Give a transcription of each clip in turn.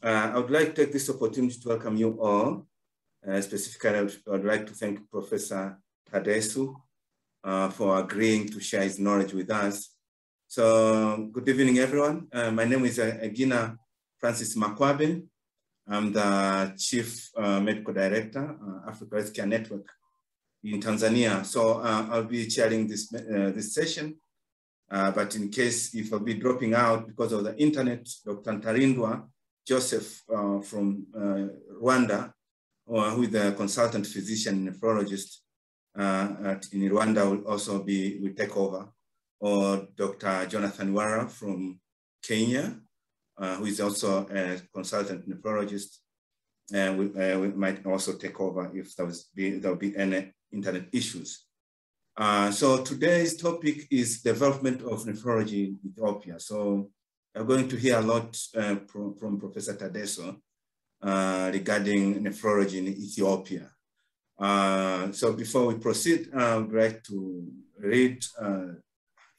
Uh, I would like to take this opportunity to welcome you all. Uh, specifically, I would, like to thank Professor Tadesse uh, for agreeing to share his knowledge with us. So good evening, everyone. Uh, my name is uh, Egina Francis Makwabe. I'm the Chief uh, Medical Director, uh, Africa Healthcare Network in Tanzania. So I'll be chairing this, this session. but in case if I'll be dropping out because of the internet, Dr. Ntarindwa Joseph uh, from uh, Rwanda, uh, who is a consultant physician nephrologist at, in Rwanda will also be, will take over, or Dr. Jonathan Wara from Kenya, who is also a consultant nephrologist, and we, uh, we, might also take over if there was be there will be any internet issues. Uh, so today's topic is development of nephrology in Ethiopia. So we're going to hear a lot uh, from, from, Professor Tadesse uh, regarding nephrology in Ethiopia. Uh, so before we proceed, I would like to read uh,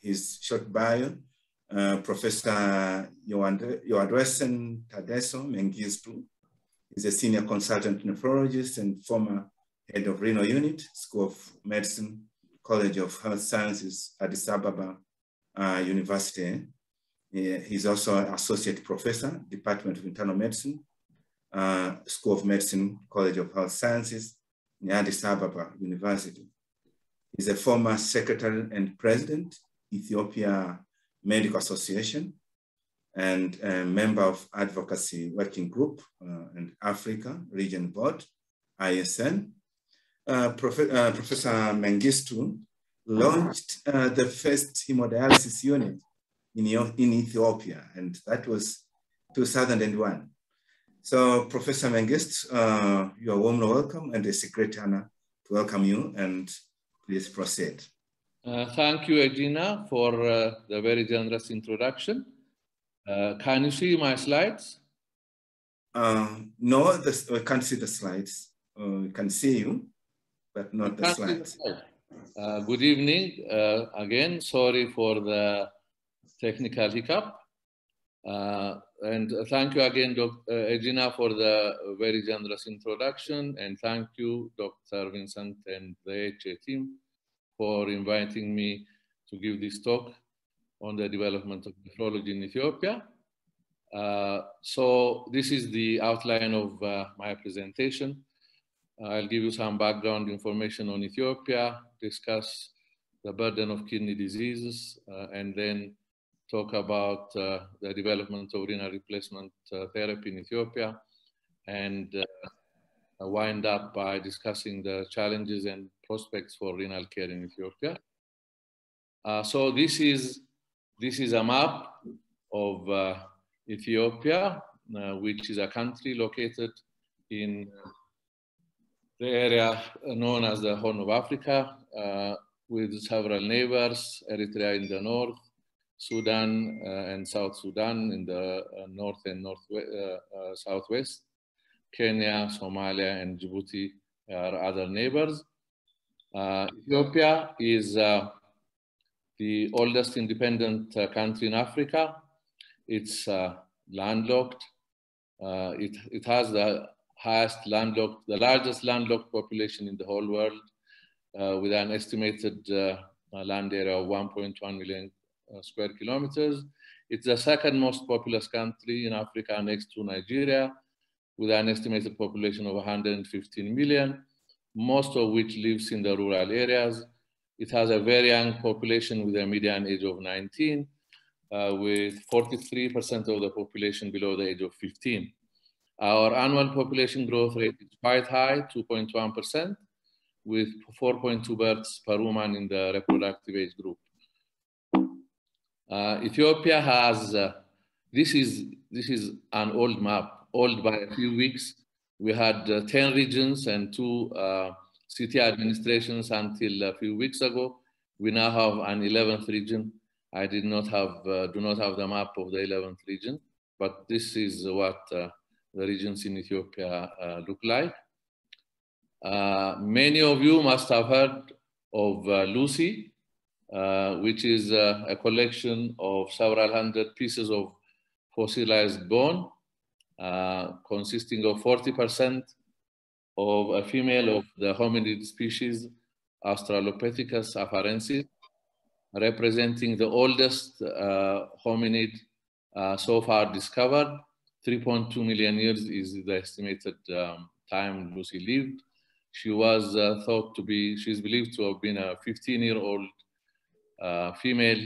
his short bio. Uh, Professor Yewondwossen Tadesse Mengistu is a senior consultant nephrologist and former head of renal unit, School of Medicine, College of Health Sciences, Addis Ababa uh, University. He's also an associate professor, Department of Internal Medicine, uh, School of Medicine, College of Health Sciences, Addis Ababa University. He's a former secretary and president, Ethiopia Medical Association, and a member of Advocacy Working Group uh, and Africa Region Board, ISN. Uh, Prof uh, Professor Mengistu launched uh, the first hemodialysis unit in, in Ethiopia, and that was 2001. So Professor Mengist, uh, you are warmly welcome and it's a great honor to welcome you and please proceed. Uh, thank you, Egina, for uh, the very generous introduction. Uh, can you see my slides? Uh, no, this, we can't see the slides. Uh, we can see you, but not the slides. The good evening. again, sorry for the technical hiccup. Uh, and thank you again, Dr. Uh, for the very generous introduction. And thank you, Dr. Vincent and the HA team for inviting me to give this talk on the development of nephrology in Ethiopia. Uh, so this is the outline of uh, my presentation. I'll give you some background information on Ethiopia, discuss the burden of kidney diseases, uh, and then talk about uh, the development of renal replacement uh, therapy in Ethiopia and uh, wind up by discussing the challenges and prospects for renal care in Ethiopia. Uh, so this is, this is a map of uh, Ethiopia, uh, which is a country located in the area known as the Horn of Africa, with several neighbors, Eritrea in the north, Sudan uh, and South Sudan in the uh, north and north uh, southwest. Kenya, Somalia, and Djibouti are other neighbors. Ethiopia is the oldest independent country in Africa. It's landlocked. It, it has the highest landlocked, the largest landlocked population in the whole world, uh, with an estimated uh, land area of 1.1 million square kilometers. It's the second most populous country in Africa next to Nigeria, with an estimated population of 115 million, most of which lives in the rural areas. It has a very young population with a median age of 19, uh, with 43% of the population below the age of 15. Our annual population growth rate is quite high, 2.1%, with 4.2 births per woman in the reproductive age group. Uh, Ethiopia has, uh, this, is, this is an old map, old by a few weeks. We had uh, 10 regions and two uh, city administrations until a few weeks ago. We now have an 11th region. I did not have, uh, do not have the map of the 11th region, but this is what uh, the regions in Ethiopia look like. many of you must have heard of Lucy, uh, which is a collection of several hundred pieces of fossilized bone. uh, consisting of 40% of a female of the hominid species Australopithecus afarensis, representing the oldest uh, hominid uh, so far discovered. 3.2 million years is the estimated um, time Lucy lived. She was uh, thought to be, she's believed to have been a 15 year old uh, female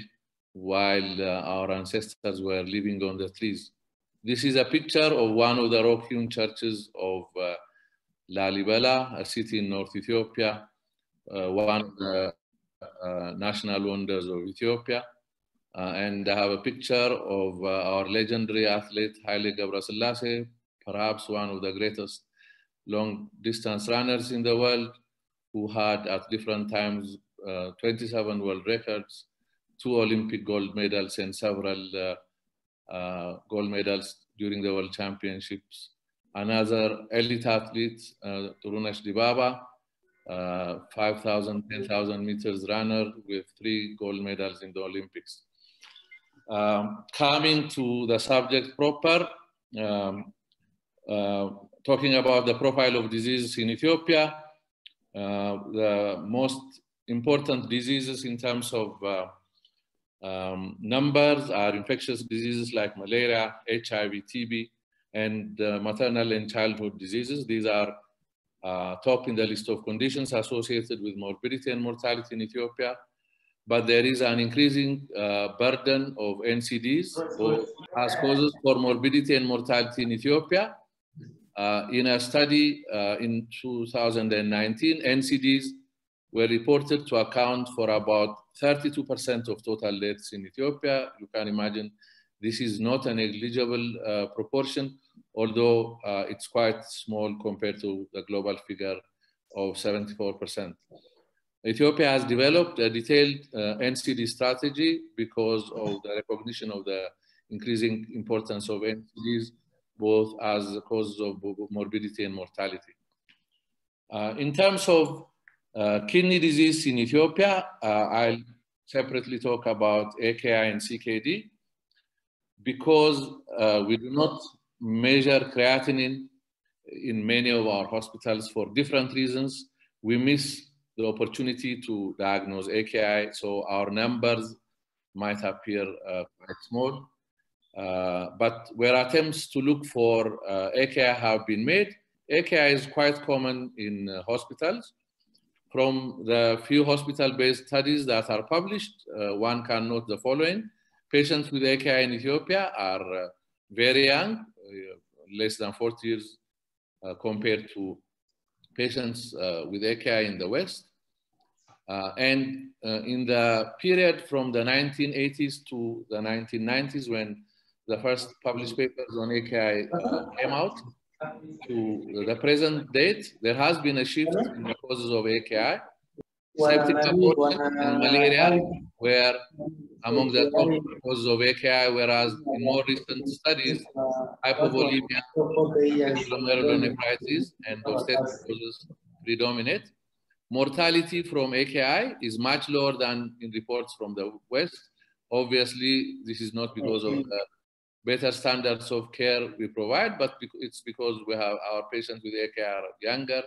while uh, our ancestors were living on the trees. This is a picture of one of the rock-hewn churches of uh, Lalibela, a city in North Ethiopia, uh, one of the national wonders of Ethiopia. Uh, and I have a picture of uh, our legendary athlete Haile Gebrselassie, perhaps one of the greatest long distance runners in the world, who had at different times uh, 27 world records, two Olympic gold medals, and several uh, uh, gold medals during the World Championships. Another elite athlete, uh, Tirunesh Dibaba, uh, 5,000, 10,000 meters runner with three gold medals in the Olympics. Um, coming to the subject proper, um, uh, talking about the profile of diseases in Ethiopia, uh, the most important diseases in terms of uh, um, numbers are infectious diseases like malaria, HIV, TB, and uh, maternal and childhood diseases. These are uh, top in the list of conditions associated with morbidity and mortality in Ethiopia. But there is an increasing uh, burden of NCDs as causes for morbidity and mortality in Ethiopia. Uh, in a study uh, in 2019, NCDs were reported to account for about 32% of total deaths in Ethiopia. You can imagine this is not a negligible uh, proportion, although uh, it's quite small compared to the global figure of 74%. Ethiopia has developed a detailed uh, NCD strategy because of the recognition of the increasing importance of NCDs, both as causes of morbidity and mortality. Uh, in terms of uh, kidney disease in Ethiopia, uh, I'll separately talk about AKI and CKD because uh, we do not measure creatinine in many of our hospitals for different reasons. We miss the opportunity to diagnose AKI, so our numbers might appear uh, quite small. Uh, but where attempts to look for AKI have been made, AKI is quite common in hospitals. From the few hospital-based studies that are published, uh, one can note the following. Patients with AKI in Ethiopia are uh, very young, uh, less than 40 years uh, compared to patients uh, with AKI in the West. Uh, and in the period from the 1980s to the 1990s when the first published papers on AKI came out, to the present date, there has been a shift in causes of AKI. Septic abortion and malaria were among the top causes of AKI, whereas in more recent studies, hypovolemia, glomerulonephritis, and obstetric causes predominate. Mortality from AKI is much lower than in reports from the West. Obviously, this is not because of the better standards of care we provide, but it's because we have our patients with AKI are younger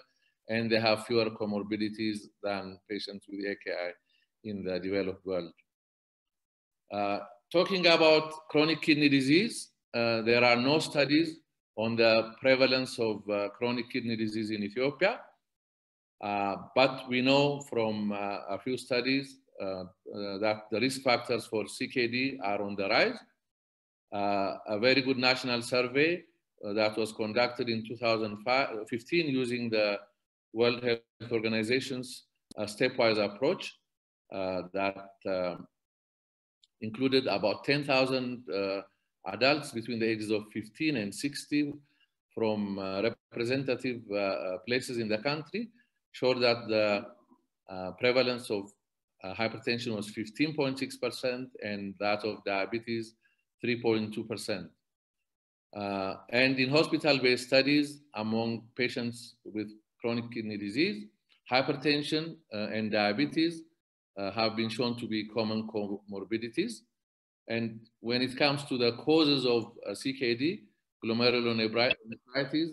and they have fewer comorbidities than patients with AKI in the developed world. Uh, talking about chronic kidney disease, uh, there are no studies on the prevalence of uh, chronic kidney disease in Ethiopia. Uh, but we know from uh, a few studies uh, that the risk factors for CKD are on the rise. a very good national survey that was conducted in 2015 using the World Health Organization's stepwise approach that um, included about 10,000 uh, adults between the ages of 15 and 60 from uh, representative uh, uh, places in the country, showed that the uh, prevalence of hypertension was 15.6% and that of diabetes 3.2%. Uh, and in hospital-based studies among patients with chronic kidney disease, hypertension uh, and diabetes uh, have been shown to be common comorbidities. And when it comes to the causes of uh, CKD, glomerulonephritis,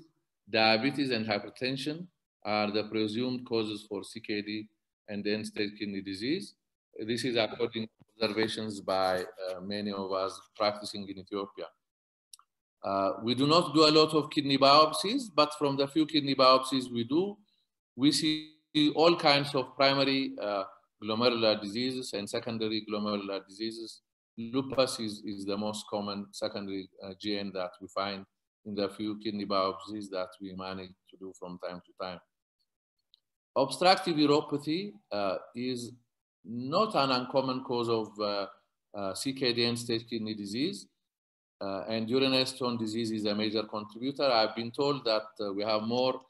diabetes, and hypertension are the presumed causes for CKD and end-stage kidney disease. This is according to observations by uh, many of us practicing in Ethiopia. Uh, we do not do a lot of kidney biopsies, but from the few kidney biopsies we do, we see all kinds of primary uh, glomerular diseases and secondary glomerular diseases. Lupus is, is the most common secondary uh, GN that we find in the few kidney biopsies that we manage to do from time to time. Obstructive uropathy uh, is not an uncommon cause of uh, uh, CKD and stage kidney disease. Uh, and urinary stone disease is a major contributor. I've been told that uh, we have more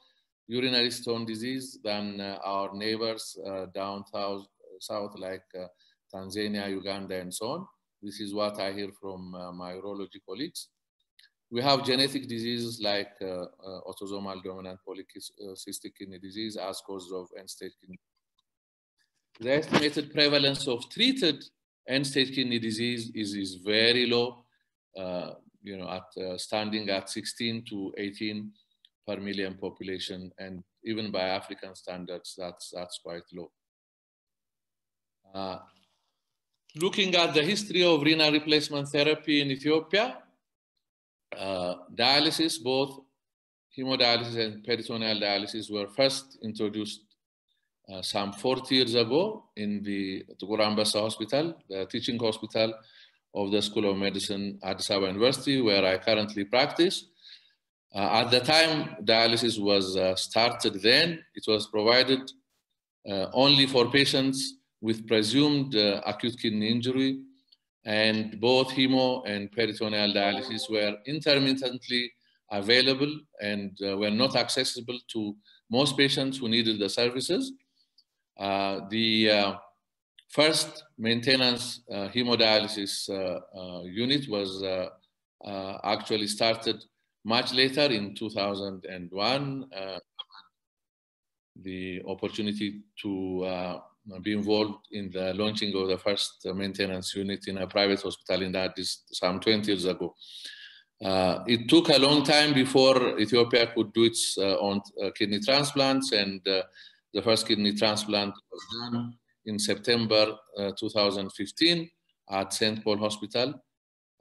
urinary stone disease than uh, our neighbors down south, like Tanzania, Uganda, and so on. This is what I hear from my urology colleagues. We have genetic diseases like uh, uh, autosomal dominant polycystic kidney disease as cause of end-stage kidney. The estimated prevalence of treated end-stage kidney disease is, is very low, uh, you know, at uh, standing at 16 to 18 per million population, and even by African standards, that's that's quite low. Uh, looking at the history of renal replacement therapy in Ethiopia, uh, dialysis, both hemodialysis and peritoneal dialysis were first introduced uh, some 40 years ago in the Tikur Hospital, the teaching hospital of the School of Medicine at Ababa University, where I currently practice. Uh, at the time dialysis was uh, started then, it was provided uh, only for patients with presumed uh, acute kidney injury and both hemo and peritoneal dialysis were intermittently available and uh, were not accessible to most patients who needed the services. Uh, the first maintenance uh, hemodialysis uh, uh, unit was actually started much later in 2001. the opportunity to be involved in the launching of the first maintenance unit in a private hospital in Addis some 20 years ago. Uh, it took a long time before Ethiopia could do its uh, own uh, kidney transplants, and uh, the first kidney transplant was done in September uh, 2015 at St. Paul Hospital,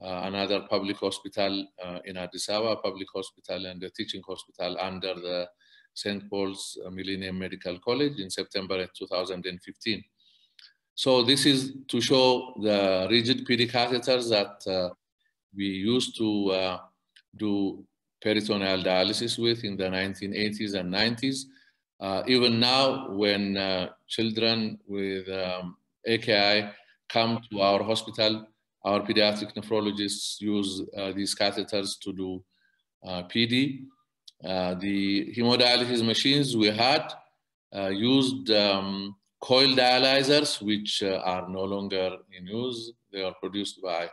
uh, another public hospital in Addis Ababa, public hospital and a teaching hospital under the St. Paul's uh, Millennium Medical College in September 2015. So this is to show the rigid PD catheters that uh, we used to uh, do peritoneal dialysis with in the 1980s and 90s. Uh, even now, when uh, children with um, AKI come to our hospital, our pediatric nephrologists use uh, these catheters to do PD. Uh, the hemodialysis machines we had uh, used um, coil dialyzers, which uh, are no longer in use. They are produced by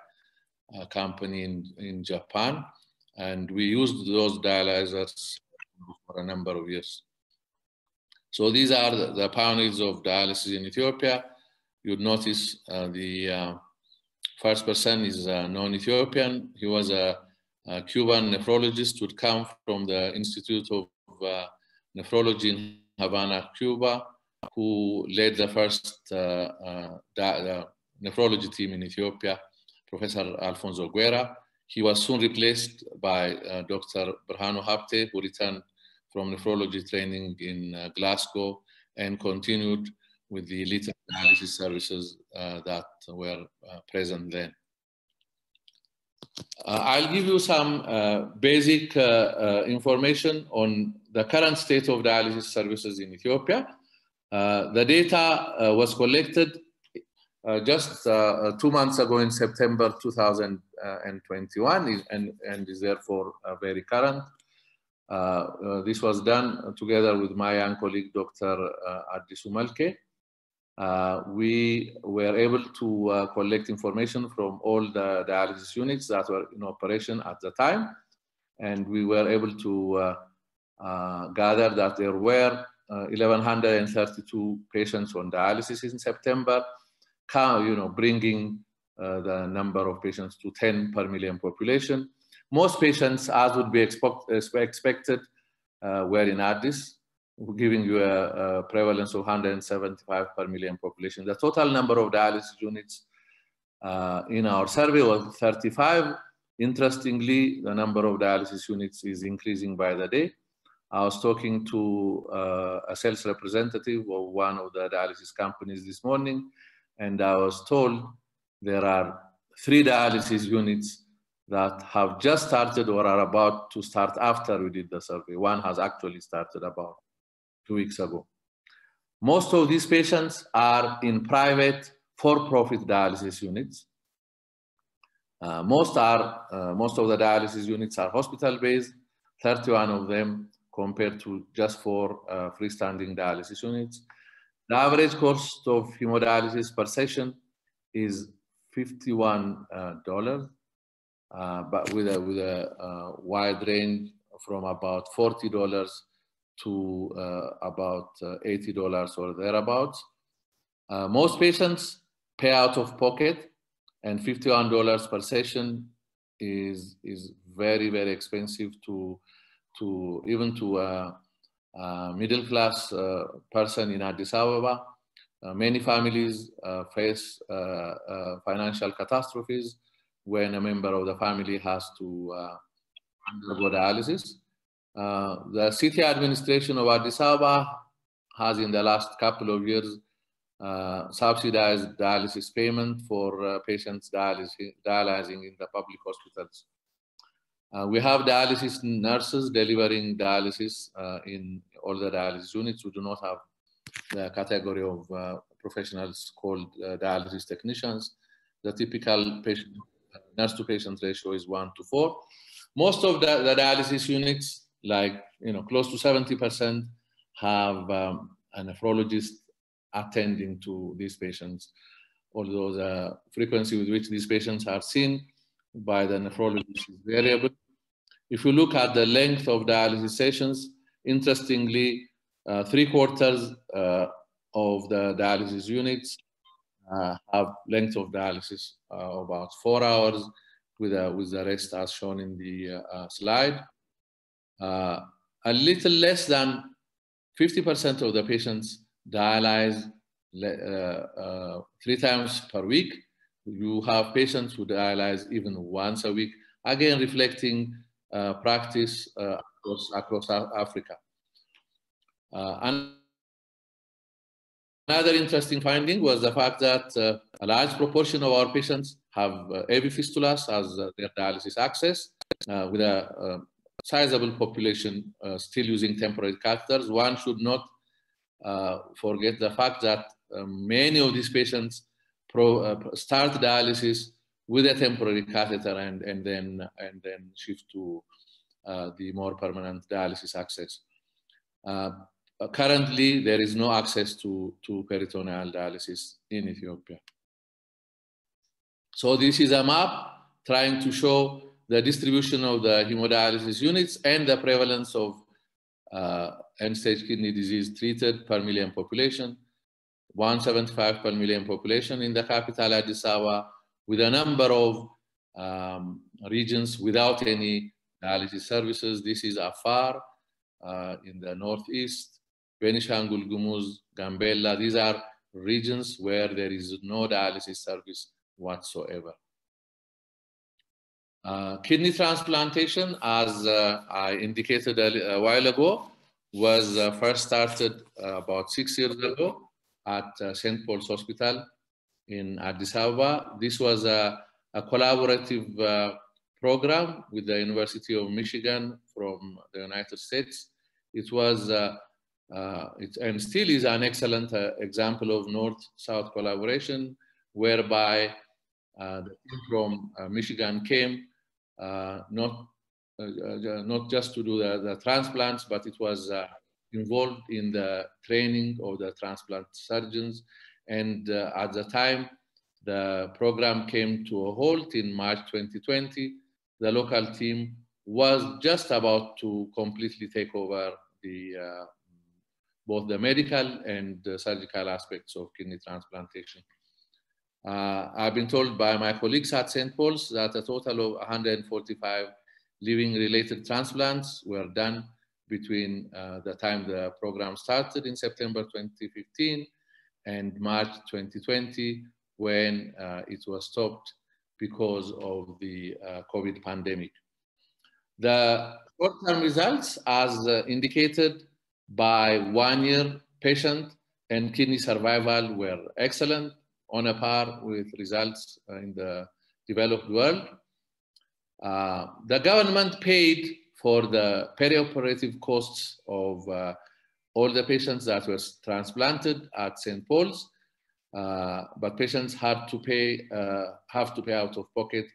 a company in, in Japan. And we used those dialyzers for a number of years. So these are the, pioneers of dialysis in Ethiopia. You'd notice uh, the uh, first person is a non-Ethiopian. He was a uh, Cuban nephrologist would come from the Institute of uh, Nephrology in Havana, Cuba, who led the first uh, nephrology team in Ethiopia, Professor Alfonso Guerra. He was soon replaced by Dr. Berhanu Habte, who returned from nephrology training in uh, Glasgow and continued with the elite analysis services uh, that were uh, present then. Uh, I'll give you some uh, basic uh, information on the current state of dialysis services in Ethiopia. The data was collected just two months ago in September 2021 and, and is therefore very current. This was done together with my colleague, Dr. Adisu Malke. Uh, we were able to uh, collect information from all the dialysis units that were in operation at the time. And we were able to uh, uh gather that there were 1,132 uh, patients on dialysis in September, you know, bringing uh, the number of patients to 10 per million population. Most patients, as would be expect, expected, uh, were in Addis, giving you a, a, prevalence of 175 per million population. The total number of dialysis units uh, in our survey was 35. Interestingly, the number of dialysis units is increasing by the day. I was talking to uh, a sales representative of one of the dialysis companies this morning, and I was told there are three dialysis units that have just started or are about to start after we did the survey. One has actually started about two weeks ago. Most of these patients are in private for-profit dialysis units. Uh, most are, uh, most of the dialysis units are hospital-based, 31 of them compared to just four uh, freestanding dialysis units. The average cost of hemodialysis per session is $51, uh, but with a, with a uh, wide range from about $40 to uh, about $80 or thereabouts. most patients pay out of pocket and $51 per session is, is very, very expensive to, to even to a, a middle class uh, person in Addis Ababa. Uh, many families uh, face financial catastrophes when a member of the family has to undergo dialysis. the city administration of Addis Ababa has in the last couple of years uh, subsidized dialysis payment for uh, patients dialyzing, in the public hospitals. Uh, we have dialysis nurses delivering dialysis uh, in all the dialysis units. We do not have the category of uh, professionals called uh, dialysis technicians. The typical patient, nurse to patient ratio is one to four. Most of the, the dialysis units, like you know, close to 70%, have um, a nephrologist attending to these patients, although the frequency with which these patients are seen by the nephrologist is variable. If you look at the length of dialysis sessions, interestingly, uh, three quarters uh, of the dialysis units Uh, have length of dialysis uh, about four hours with, uh, with the rest as shown in the uh, uh slide. Uh, a little less than 50% of the patients dialyze three times per week. You have patients who dialyze even once a week, again reflecting practice across, across Africa. and Another interesting finding was the fact that uh, a large proportion of our patients have uh, AV fistulas as uh, their dialysis access, uh, with a uh, sizable population uh, still using temporary catheters. One should not forget the fact that many of these patients pro, start dialysis with a temporary catheter and, and, then, and then shift to the more permanent dialysis access. Uh, currently, there is no access to, to peritoneal dialysis in Ethiopia. So this is a map trying to show the distribution of the hemodialysis units and the prevalence of uh, end-stage kidney disease treated per million population, 175 per million population in the capital Addis Ababa, with a number of um, regions without any dialysis services. This is Afar uh, in the northeast, Benishangul Gumuz, Gambela, these are regions where there is no dialysis service whatsoever. Uh, kidney transplantation, as uh, I indicated a, a, while ago, was uh, first started uh, about six years ago at uh, St. Paul's Hospital in Addis Ababa. This was a, a collaborative uh, program with the University of Michigan from the United States. It was uh, it, and still is an excellent uh, example of north-south collaboration, whereby uh, the team from uh, Michigan came uh, not uh, not just to do the, the, transplants, but it was involved in the training of the transplant surgeons. And at the time, the program came to a halt in March 2020. The local team was just about to completely take over the both the medical and the surgical aspects of kidney transplantation. Uh, I've been told by my colleagues at St. Paul's that a total of 145 living-related transplants were done between uh, the time the program started in September 2015 and March 2020 when uh, it was stopped because of the uh, COVID pandemic. The short-term results as uh, indicated by one year patient and kidney survival were excellent on a par with results in the developed world. Uh, the government paid for the perioperative costs of uh, all the patients that were transplanted at St. Paul's, uh, but patients had to pay, uh, have to pay out of pocket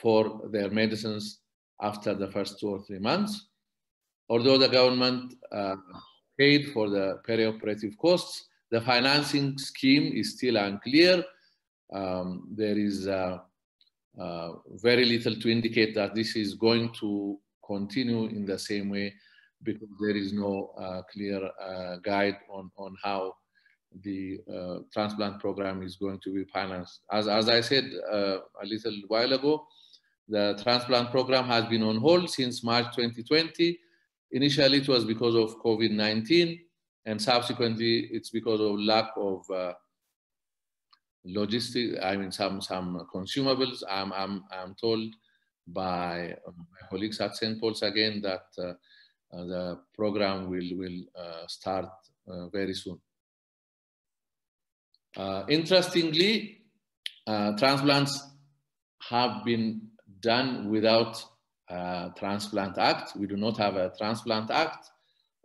for their medicines after the first two or three months. Although the government uh, paid for the perioperative costs, the financing scheme is still unclear. Um, there is uh, uh, very little to indicate that this is going to continue in the same way because there is no uh, clear uh, guide on, on how the uh, transplant program is going to be financed. As, as I said uh, a little while ago, the transplant program has been on hold since March 2020. Initially, it was because of COVID-19, and subsequently, it's because of lack of uh, logistics. I mean, some some consumables. I'm I'm I'm told by my colleagues at St. Paul's again that uh, uh, the program will will uh, start uh, very soon. Uh, interestingly, transplants have been done without a Transplant Act. We do not have a Transplant Act,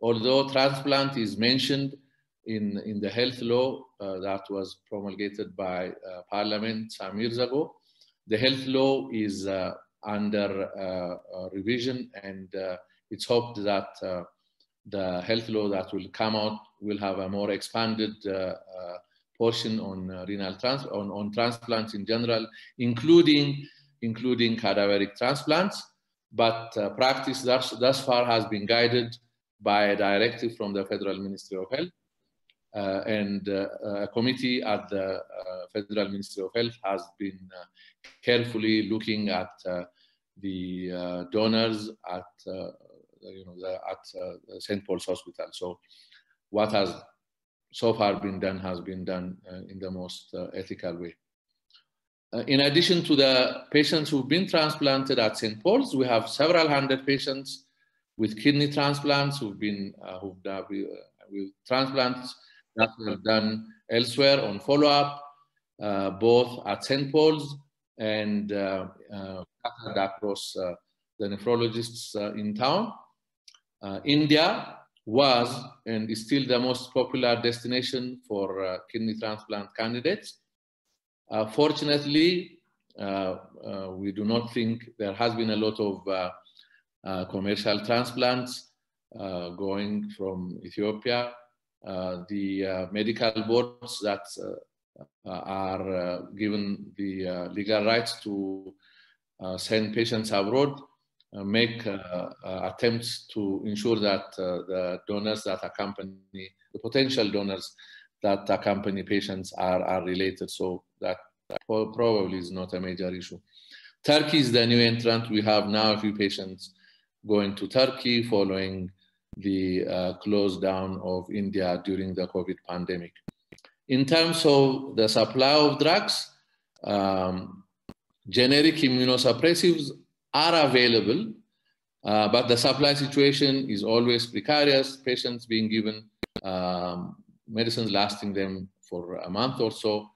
although transplant is mentioned in, in the health law uh, that was promulgated by uh, Parliament some years ago. The health law is uh, under uh, revision and uh, it's hoped that uh, the health law that will come out will have a more expanded portion on renal trans on, on transplants in general, including including cadaveric transplants. But uh, practice thus, thus far has been guided by a directive from the Federal Ministry of Health. Uh, and uh, a committee at the uh, Federal Ministry of Health has been uh, carefully looking at uh, the donors at, you know, the, at St. Paul's Hospital. So what has so far been done has been done in the most ethical way. Uh, in addition to the patients who've been transplanted at St. Paul's, we have several hundred patients with kidney transplants who've been uh, who've done, uh, with transplants that were done elsewhere on follow-up, uh, both at St. Paul's and uh, uh, across the nephrologists in town. India was and is still the most popular destination for kidney transplant candidates. Uh, fortunately, uh, uh, we do not think there has been a lot of commercial transplants going from Ethiopia. the medical boards that are given the legal rights to send patients abroad uh, make uh, uh, attempts to ensure that the donors that accompany, the potential donors that accompany patients are, are related. So that probably is not a major issue. Turkey is the new entrant. We have now a few patients going to Turkey following the uh, close down of India during the COVID pandemic. In terms of the supply of drugs, um, generic immunosuppressives are available, uh, but the supply situation is always precarious, patients being given um, medicines lasting them for a month or so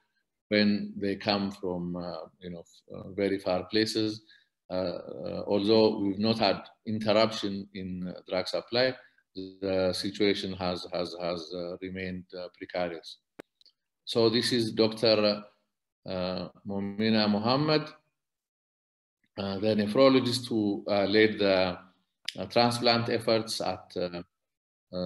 when they come from uh, you know uh, very far places. Uh, although we've not had interruption in drug supply, the situation has has has remained precarious. So this is Dr. Uh, Momina Mohammed, uh, the nephrologist who uh, led the transplant efforts at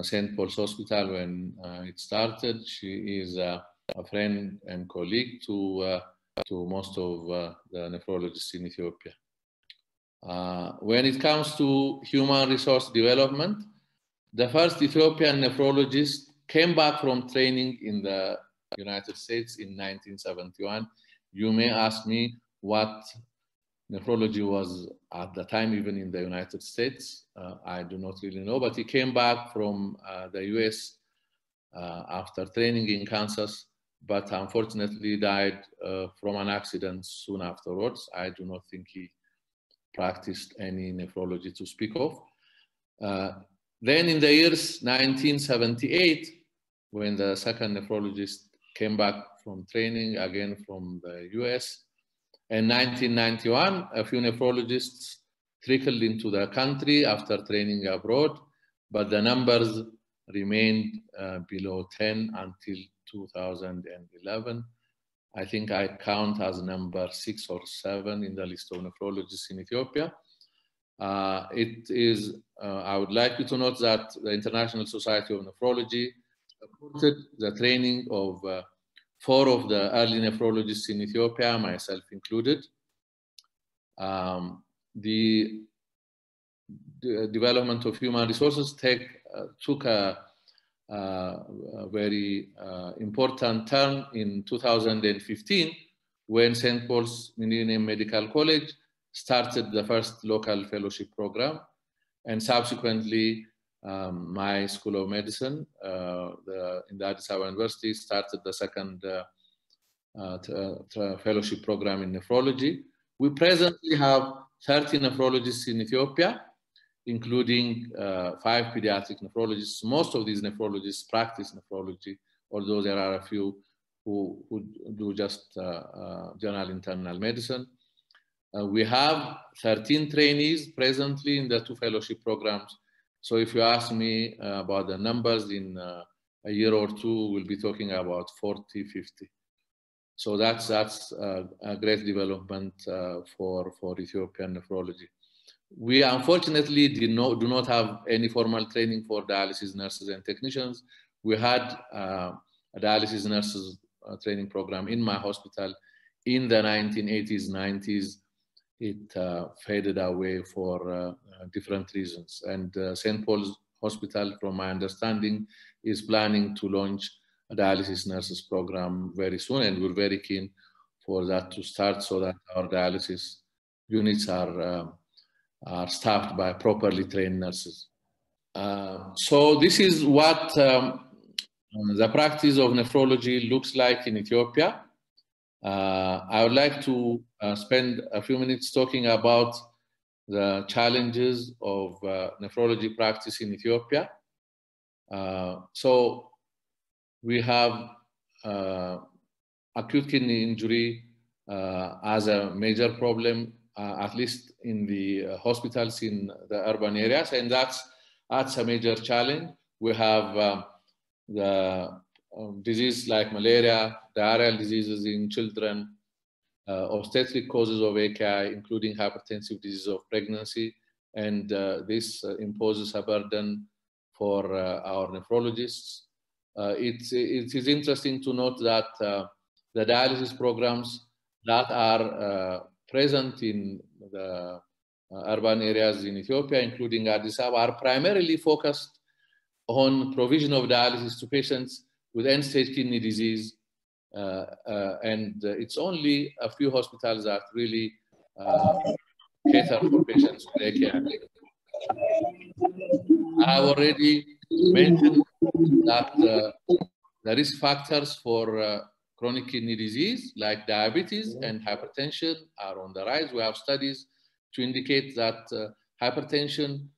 St. Paul's Hospital when it started. She is a friend and colleague to, uh, to most of uh, the nephrologists in Ethiopia. Uh, when it comes to human resource development, the first Ethiopian nephrologist came back from training in the United States in 1971. You may ask me what nephrology was at the time even in the United States. Uh, I do not really know, but he came back from uh, the US uh, after training in Kansas, but unfortunately died uh, from an accident soon afterwards. I do not think he practiced any nephrology to speak of. Uh, then in the years 1978, when the second nephrologist came back from training again from the US, in 1991, a few nephrologists trickled into the country after training abroad, but the numbers remained uh, below 10 until 2011. I think I count as number six or seven in the list of nephrologists in Ethiopia. Uh, it is, uh, I would like you to note that the International Society of Nephrology supported the training of uh, four of the early nephrologists in Ethiopia, myself included. Um, the, development of human resources take, uh, took a, a, a very uh, important turn in 2015 when St. Paul's Millennium Medical College started the first local fellowship program and subsequently um, my School of Medicine uh, the, in the Addis Ababa University started the second uh, uh, fellowship program in nephrology. We presently have 30 nephrologists in Ethiopia, including uh, five pediatric nephrologists. Most of these nephrologists practice nephrology, although there are a few who, who do just uh, uh, general internal medicine. we have 13 trainees presently in the two fellowship programs so if you ask me uh, about the numbers in uh, a year or two, we'll be talking about 40, 50. So that's, that's uh, a great development uh, for, for Ethiopian nephrology. We unfortunately did not, do not have any formal training for dialysis nurses and technicians. We had uh, a dialysis nurses uh, training program in my hospital in the 1980s, 90s, it uh, faded away for uh, uh, different reasons. And St. Paul's Hospital, from my understanding, is planning to launch a dialysis nurses program very soon, and we're very keen for that to start so that our dialysis units are, uh, are staffed by properly trained nurses. Uh, so this is what um, the practice of nephrology looks like in Ethiopia. Uh, I would like to uh, spend a few minutes talking about the challenges of uh, nephrology practice in Ethiopia. Uh, so we have uh, acute kidney injury uh, as a major problem, at least in the hospitals in the urban areas, and that's, that's a major challenge. We have the um, disease like malaria, diarrheal diseases in children, uh, obstetric causes of AKI, including hypertensive disease of pregnancy. And uh, this uh, imposes a burden for uh, our nephrologists. Uh, it's, it is interesting to note that uh, the dialysis programs that are present in the urban areas in Ethiopia, including Addis Ababa, are primarily focused on provision of dialysis to patients with end-stage kidney disease, and uh, it's only a few hospitals that really cater for patients with AKI. I have already mentioned that the risk factors for chronic kidney disease like diabetes and hypertension are on the rise. We have studies to indicate that uh, hypertension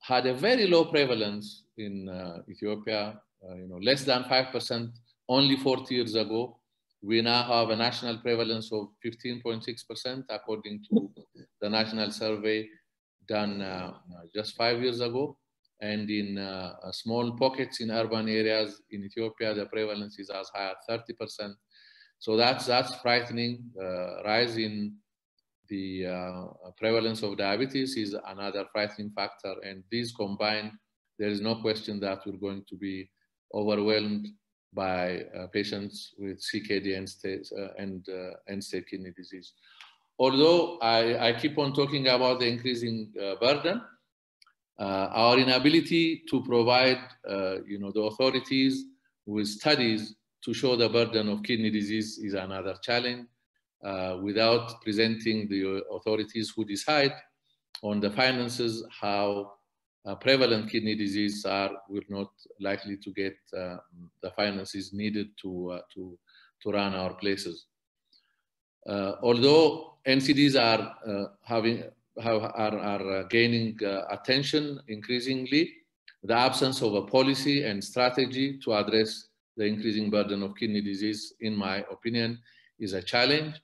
had a very low prevalence in uh, Ethiopia uh, you know, less than 5% only 40 years ago. We now have a national prevalence of 15.6% according to the national survey done uh, just five years ago. And in uh, small pockets in urban areas in Ethiopia, the prevalence is as high as 30%. So that's, that's frightening. The rise in the uh, prevalence of diabetes is another frightening factor. And these combined, there is no question that we're going to be overwhelmed by uh, patients with CKD and, stage, uh, and uh, end-stage kidney disease. Although I, I, keep on talking about the increasing uh, burden, uh, our inability to provide, you know, the authorities with studies to show the burden of kidney disease is another challenge. without presenting the authorities who decide on the finances how prevalent kidney disease are we're not likely to get uh, the finances needed to, uh, to, to run our places. Uh, although NCDs are uh, having have, are, are gaining attention increasingly, the absence of a policy and strategy to address the increasing burden of kidney disease, in my opinion, is a challenge.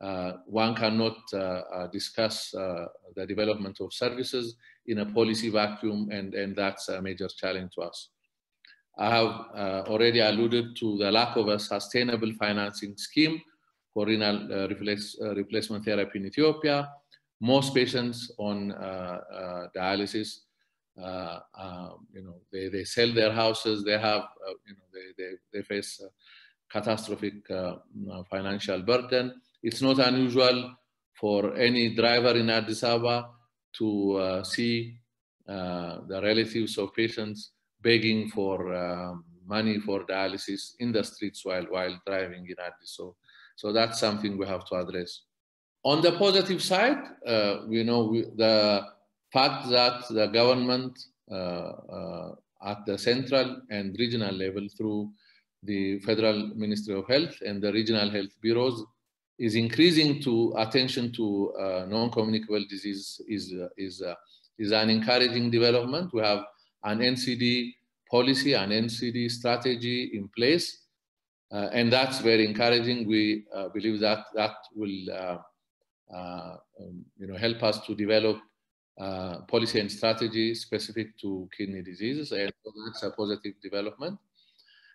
Uh, one cannot uh, uh, discuss the development of services in a policy vacuum, and, and that's a major challenge to us. I have already alluded to the lack of a sustainable financing scheme for renal uh, replace, uh, replacement therapy in Ethiopia. Most patients on uh, dialysis, you know, they, they sell their houses, they have, you know, they, they, they face catastrophic financial burden. It's not unusual for any driver in Addis Ababa to uh, see uh, the relatives of patients begging for uh, money for dialysis in the streets while, while driving in Addis. So, so that's something we have to address. On the positive side, uh, we know we, the fact that the government uh, uh, at the central and regional level through the Federal Ministry of Health and the regional health bureaus is increasing to attention to uh, non-communicable disease is, uh, is, uh, is an encouraging development. We have an NCD policy, an NCD strategy in place, uh, and that's very encouraging. We uh, believe that that will uh, um, you know, help us to develop policy and strategy specific to kidney diseases, and that's a positive development.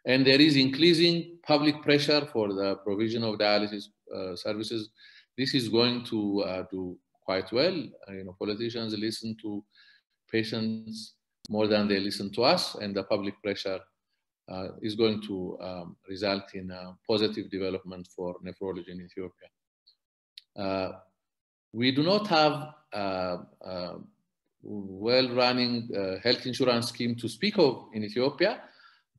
And there is increasing public pressure for the provision of dialysis uh, services. This is going to uh, do quite well. Uh, you know, politicians listen to patients more than they listen to us, and the public pressure uh, is going to um, result in a positive development for nephrology in Ethiopia. Uh, we do not have a, a well-running uh, health insurance scheme to speak of in Ethiopia,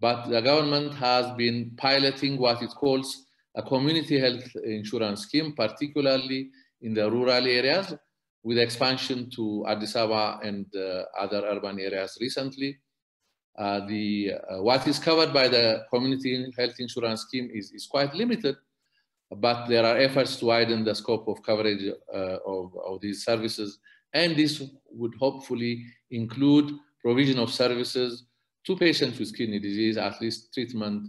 but the government has been piloting what it calls a community health insurance scheme, particularly in the rural areas, with expansion to Addis Ababa and uh, other urban areas recently. Uh, the, uh, what is covered by the community health insurance scheme is, is quite limited, but there are efforts to widen the scope of coverage uh, of, of these services. And this would hopefully include provision of services to patients with kidney disease, at least treatment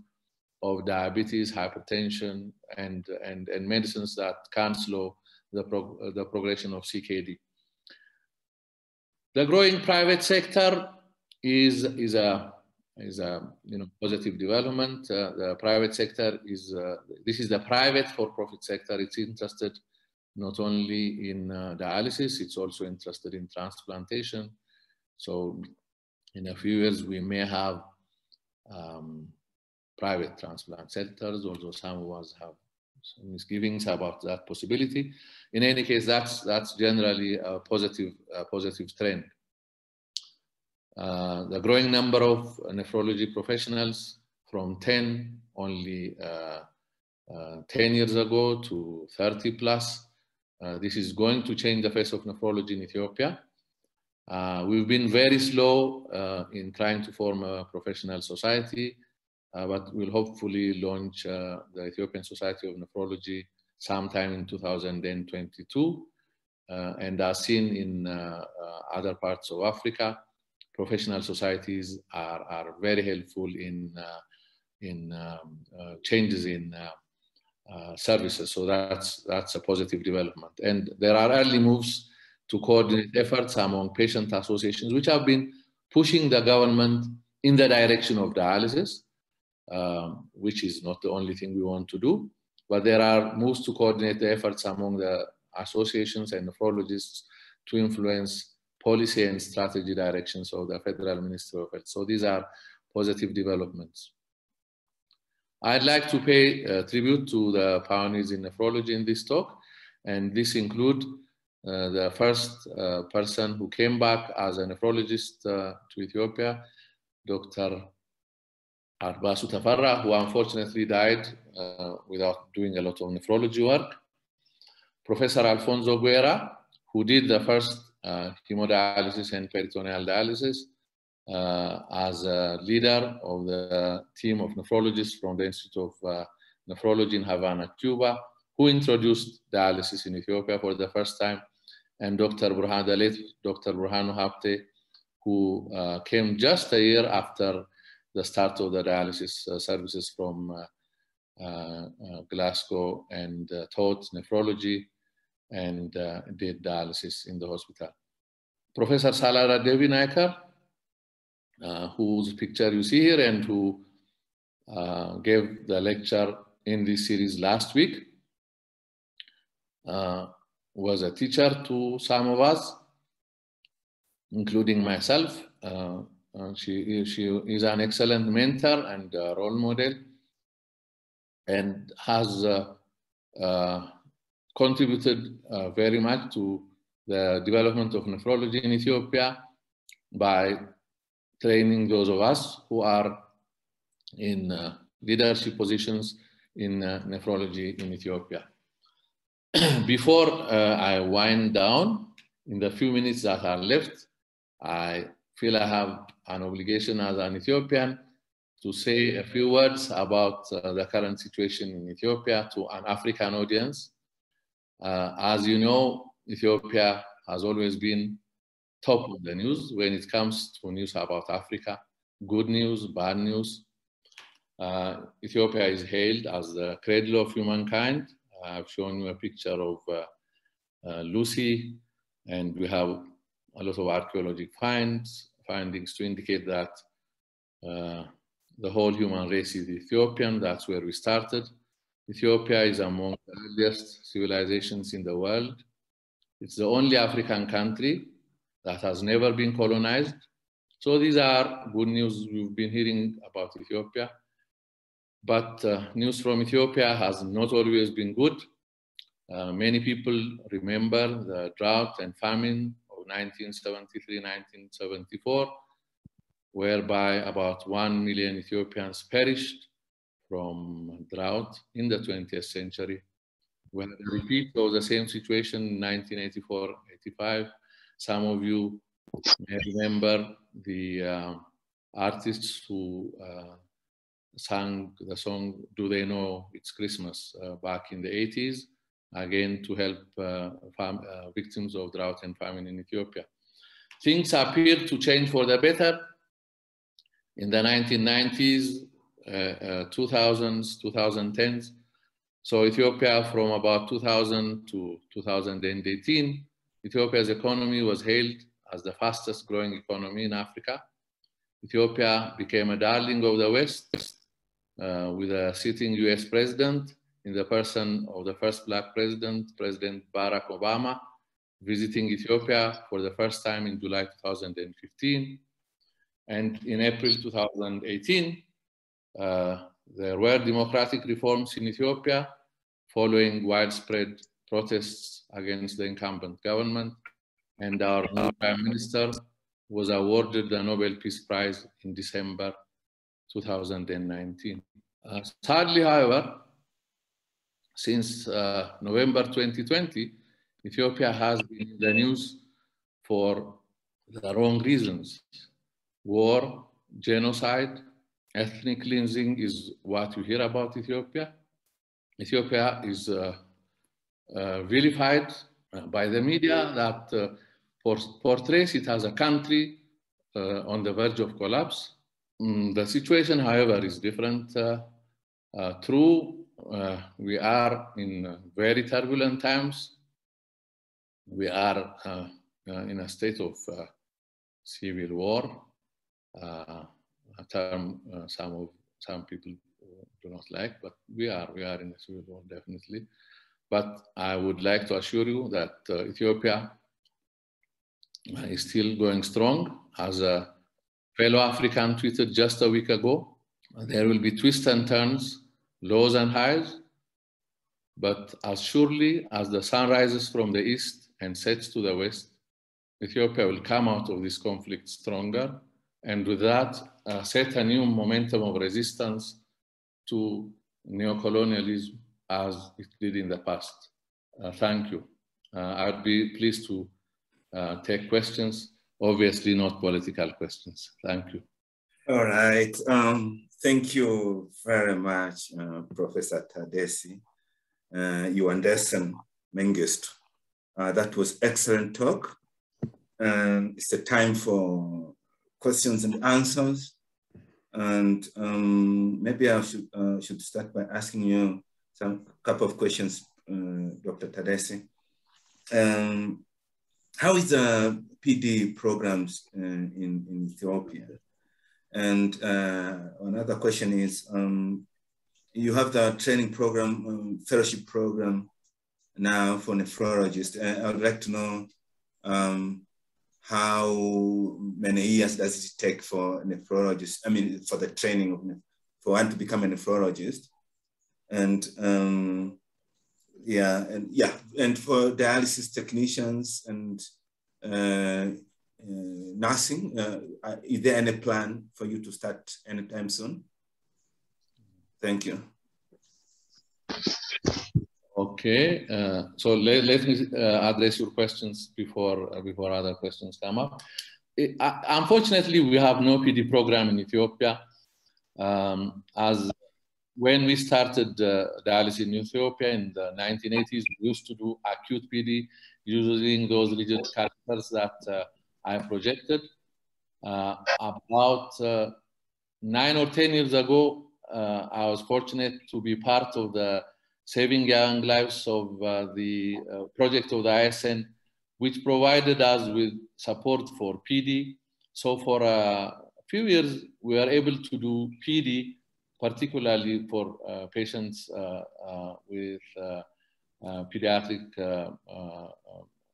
of diabetes, hypertension, and, and, and medicines that can slow the, pro the progression of CKD. The growing private sector is, is, a, is a you know, positive development. Uh, the private sector is, uh, this is the private for-profit sector. It's interested not only in uh, dialysis, it's also interested in transplantation. So in a few years, we may have um, private transplant centers, although some of us have some misgivings about that possibility. In any case, that's, that's generally a positive, a positive trend. Uh, the growing number of nephrology professionals from 10 only uh, uh, 10 years ago to 30 plus. Uh, this is going to change the face of nephrology in Ethiopia. Uh, we've been very slow uh, in trying to form a professional society, uh, but we'll hopefully launch uh, the Ethiopian Society of Nephrology sometime in 2022. Uh, and as seen in uh, other parts of Africa, professional societies are, are very helpful in, in um, changes in services. So that's, that's a positive development. And there are early moves to coordinate efforts among patient associations, which have been pushing the government in the direction of dialysis, um, which is not the only thing we want to do. But there are moves to coordinate the efforts among the associations and nephrologists to influence policy and strategy directions of the Federal Ministry of Health. So these are positive developments. I'd like to pay uh, tribute to the pioneers in nephrology in this talk, and this include the first uh, person who came back as a nephrologist uh, to Ethiopia, Dr. Arbasu Tafarra, who unfortunately died without doing a lot of nephrology work. Professor Alfonso Guerra, who did the first uh, hemodialysis and peritoneal dialysis uh, as a leader of the team of nephrologists from the Institute of uh, Nephrology in Havana, Cuba, who introduced dialysis in Ethiopia for the first time, and Dr. Burhan Dalit, Dr. Burhanu Hapte, who uh, came just a year after the start of the dialysis uh, services from uh, uh, Glasgow and taught nephrology and did dialysis in the hospital. Professor Sarala Devi Naicker, whose picture you see here and who gave the lecture in this series last week, uh, was a teacher to some of us, including myself. Uh, uh, she, she is an excellent mentor and role model and has uh, uh, contributed very much to the development of nephrology in Ethiopia by training those of us who are in leadership positions in nephrology in Ethiopia. Before I wind down, in the few minutes that are left, I feel I have an obligation as an Ethiopian to say a few words about uh, the current situation in Ethiopia to an African audience. Uh, as you know, Ethiopia has always been top of the news when it comes to news about Africa. Good news, bad news. Uh, Ethiopia is hailed as the cradle of humankind. I've shown you a picture of uh, uh, Lucy, and we have a lot of archaeological finds findings to indicate that uh, the whole human race is Ethiopian. That's where we started. Ethiopia is among the earliest civilizations in the world. It's the only African country that has never been colonized. So these are good news we've been hearing about Ethiopia. But uh, news from Ethiopia has not always been good. Uh, many people remember the drought and famine of 1973-1974, whereby about 1 million Ethiopians perished from drought in the 20th century. Had a repeat of the same situation in 1984-85. Some of you may remember the uh, artists who uh, sang the song Do They Know It's Christmas uh, back in the 80s again to help uh, fam- uh, victims of drought and famine in Ethiopia. Things appear to change for the better. In the 1990s, 2000s, 2010s, so Ethiopia from about 2000 to 2018, Ethiopia's economy was hailed as the fastest growing economy in Africa. Ethiopia became a darling of the West with a sitting US president in the person of the first black president, President Barack Obama, visiting Ethiopia for the first time in July 2015. And in April 2018, uh, there were democratic reforms in Ethiopia following widespread protests against the incumbent government. And our new prime minister was awarded the Nobel Peace Prize in December 2019. Uh, sadly, however, since uh, November 2020, Ethiopia has been in the news for the wrong reasons. War, genocide, ethnic cleansing is what you hear about Ethiopia. Ethiopia is uh, uh, vilified by the media that uh, portrays it as a country uh, on the verge of collapse. Mm, the situation, however, is different. Uh, through uh, we are in very turbulent times. We are uh, uh, in a state of uh, civil war, uh, a term uh, some of some people do not like, but we are we are in a civil war definitely. But I would like to assure you that Ethiopia is still going strong. As a fellow African tweeted just a week ago, there will be twists and turns lows and highs, but as surely as the sun rises from the east and sets to the west, Ethiopia will come out of this conflict stronger, and with that, uh, set a new momentum of resistance to neocolonialism as it did in the past. Uh, thank you. Uh, I'd be pleased to uh, take questions, obviously not political questions. Thank you. All right. Um, thank you very much, uh, Professor Tadesse. Uh, Yewondwossen Mengistu. Uh, that was excellent talk. And it's a time for questions and answers. And um, maybe I should, uh, should start by asking you some couple of questions, uh, Dr. Tadesse. Um, how is the PD programs uh, in, in Ethiopia? And uh, another question is, um, you have the training program, um, fellowship program now for nephrologists. Uh, I would like to know um, how many years does it take for a nephrologist, I mean, for the training of, for one to become a nephrologist. And um, yeah, and yeah, and for dialysis technicians and uh, uh, nursing, uh, is there any plan for you to start anytime soon? Thank you. Okay, uh, so let, let me uh, address your questions before uh, before other questions come up. It, unfortunately, we have no PD program in Ethiopia. Um, as when we started dialysis in Ethiopia in the 1980s, we used to do acute PD using those rigid catheters that I projected. Uh, about uh, nine or 10 years ago, uh, I was fortunate to be part of the Saving Young Lives of the project of the ISN, which provided us with support for PD. So for a few years, we were able to do PD, particularly for uh, patients uh, uh, with pediatric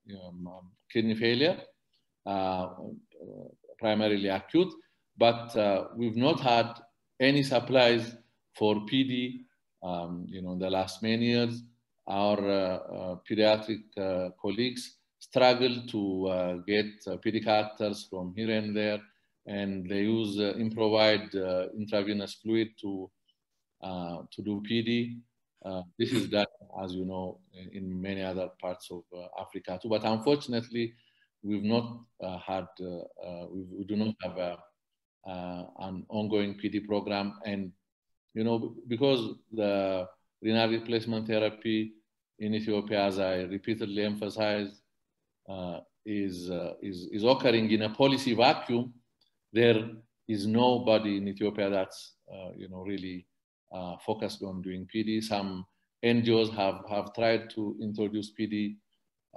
you know, kidney failure. Uh, primarily acute, but uh, we've not had any supplies for PD, um, you know, in the last many years. Our uh, pediatric colleagues struggle to get PD catheters from here and there, and they use improvised intravenous fluid to to do PD. Uh, this is done, as you know, in many other parts of uh, Africa too. But unfortunately, we've not uh, had, uh, uh, we, do not have a, an ongoing PD program. And, you know, because the renal replacement therapy in Ethiopia, as I repeatedly emphasize, is, is, is occurring in a policy vacuum, there is nobody in Ethiopia that's, you know, really focused on doing PD. Some NGOs have, have tried to introduce PD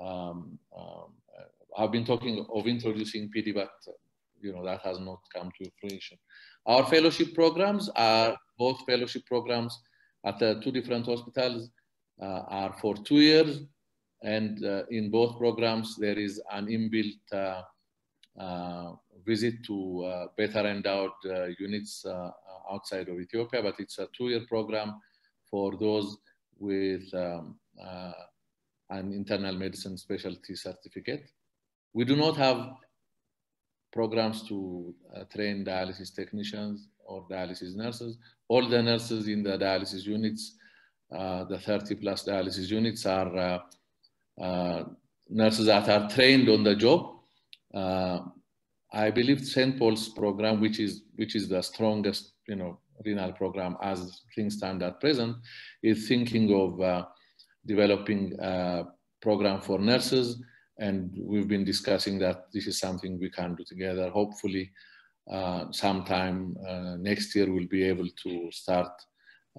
um, um, I've been talking of introducing PD, but you know that has not come to fruition. Our fellowship programs are both fellowship programs at the two different hospitals uh, are for two years, and uh, in both programs there is an inbuilt uh, uh visit to uh, better endowed uh, units outside of Ethiopia, but it's a two-year program for those with um, an internal medicine specialty certificate. We do not have programs to uh, train dialysis technicians or dialysis nurses. All the nurses in the dialysis units, uh, the 30 plus dialysis units are uh, uh nurses that are trained on the job. Uh, I believe St. Paul's program, which is, which is the strongest, you know, renal program as things stand at present, is thinking of uh, developing a program for nurses and we've been discussing that this is something we can do together. Hopefully, uh, sometime uh, next year we'll be able to start